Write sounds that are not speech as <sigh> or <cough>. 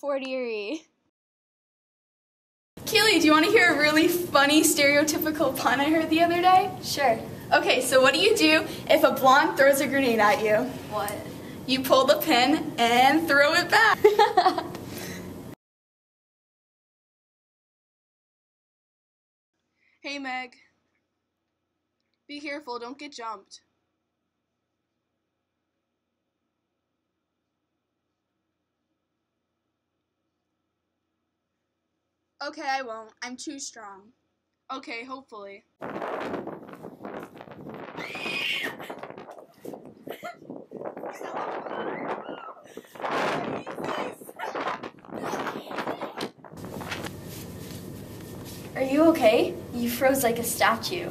Fort Erie. Keely, do you want to hear a really funny stereotypical pun I heard the other day? Sure. Okay, so what do you do if a blonde throws a grenade at you? What? You pull the pin and throw it back. <laughs> Hey, Meg. Be careful, don't get jumped. Okay, I won't. I'm too strong. Okay, hopefully. Are you okay? You froze like a statue.